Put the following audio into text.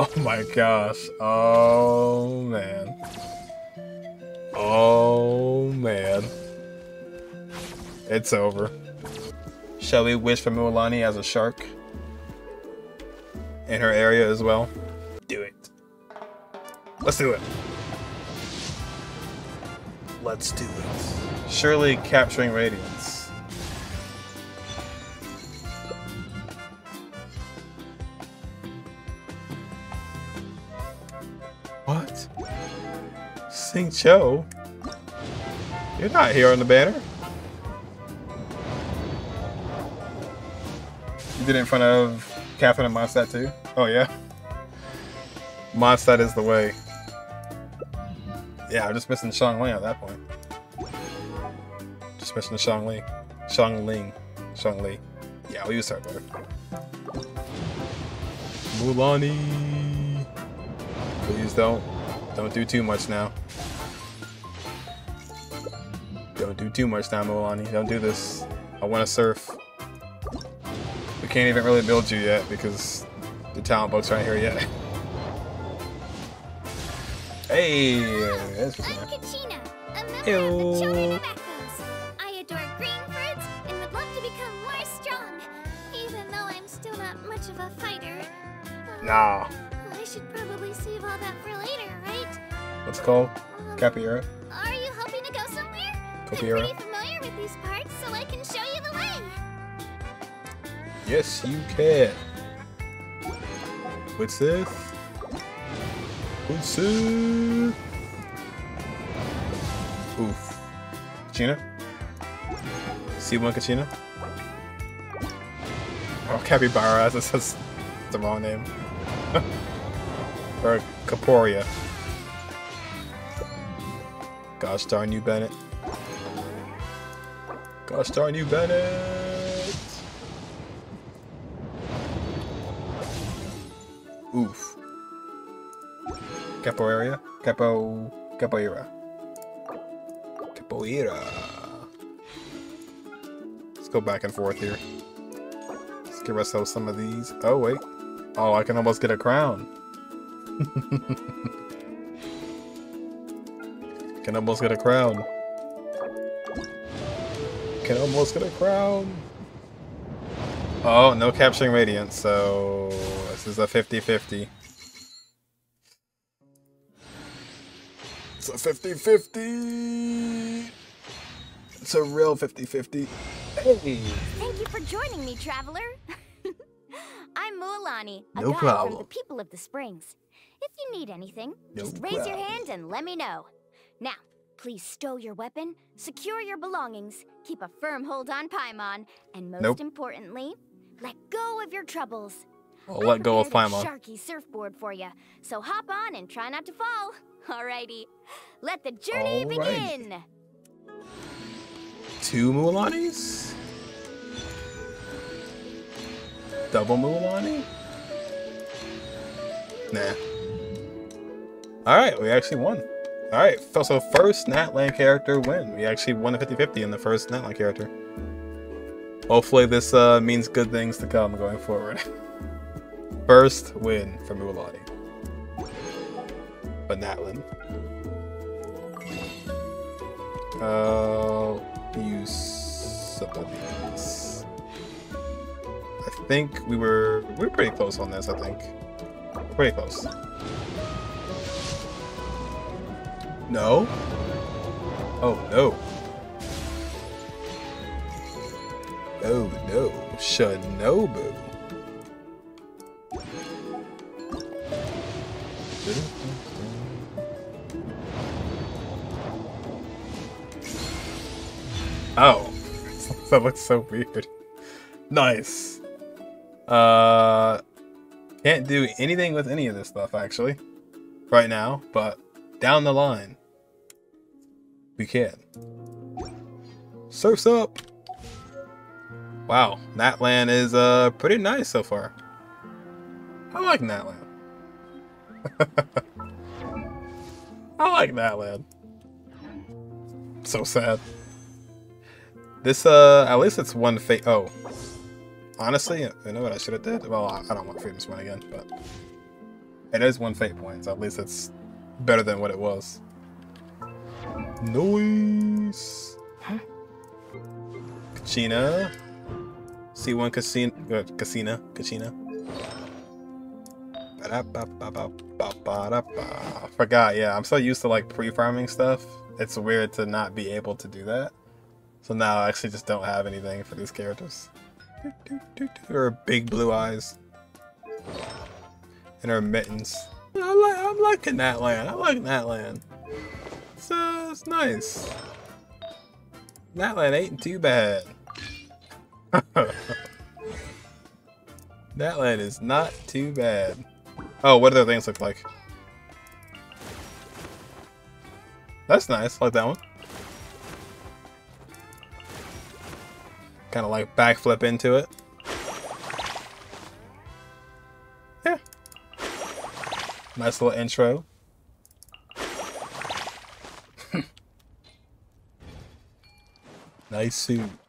Oh my gosh. Oh man. Oh man. It's over. Shall we wish for Mualani as a shark? In her area as well? Do it. Let's do it. Let's do it. Surely capturing radiance. Xingqiu? You're not here on the banner. You did it in front of Katheryne and Mondstadt too? Oh yeah? Mondstadt is the way. Yeah, I'm just missing Xiangling at that point. Just missing the Xiangling. Shang Ling. Shang Li. Yeah, we use her better. Mualani. Please don't. Don't do too much now. Don't do too much now, Mualani. Don't do this. I want to surf. We can't even really build you yet because the talent boats aren't here yet. Hey, that's I'm Kachina, a member of Ew. the Children of Echoes. I adore green fruits and would love to become more strong, even though I'm still not much of a fighter. Uh, Nah. I should probably save all that for later, right? What's it called? Um, Capiera? Somewhere? I'm pretty familiar with these parts, so I can show you the way. Yes, you can. What's this? What's this? Oof. Kachina? C1 Kachina? Oh, Capybara, that's, that's the wrong name. or Caporia. Gosh darn you, Bennett. Gosh darn you, Bennett! Oof. Capoeira? Capo... Capoeira. Capoeira. Let's go back and forth here. Let's give ourselves some of these. Oh, wait. Oh, I can almost get a crown. can almost get a crown. Can almost get a crown. Oh, no capturing radiance, so this is a 50-50. It's a 50-50. It's a real 50-50. Hey. Thank you for joining me, traveler. I'm Mualani, a No guide problem. from the people of the Springs. If you need anything, No just raise your hand and let me know. Now, please stow your weapon, secure your belongings, keep a firm hold on Paimon, and most Nope. importantly, let go of your troubles. I'll let go of Paimon. Sharky surfboard for you, so hop on and try not to fall. Alrighty, let the journey Alrighty. begin. Two Mualanis? Double Mualani? Nah. Alright, we actually won. Alright, so so first Natlan character win. We actually won a 50-50 in the first Natlan character. Hopefully this uh, means good things to come going forward. first win for Mualani. But Natlan. Uh, use some of these. I think we were we were pretty close on this. I think pretty close. No. Oh no. Oh no, Shinobu. Oh, that looks so weird. Nice. Uh, can't do anything with any of this stuff actually, right now. But down the line, we can. Surfs up. Wow, Natlan is uh pretty nice so far. I like Natlan. I like Natlan. So sad. This, uh, at least it's one fate. Oh. Honestly, you know what I should have did? Well, I don't want Famous One again, but. It is one fate point, so at least it's better than what it was. Noise. Kachina. C1 Casino. Uh, Casina. Kachina. Forgot, yeah. I'm so used to like pre-farming stuff. It's weird to not be able to do that. So now I actually just don't have anything for these characters. Her big blue eyes. And her mittens. I like, I'm liking that land. I like that land. It's, uh, it's nice. That land ain't too bad. that land is not too bad. Oh, what do their things look like? That's nice. like that one. Kind of like backflip into it. Yeah. Nice little intro. Nice suit.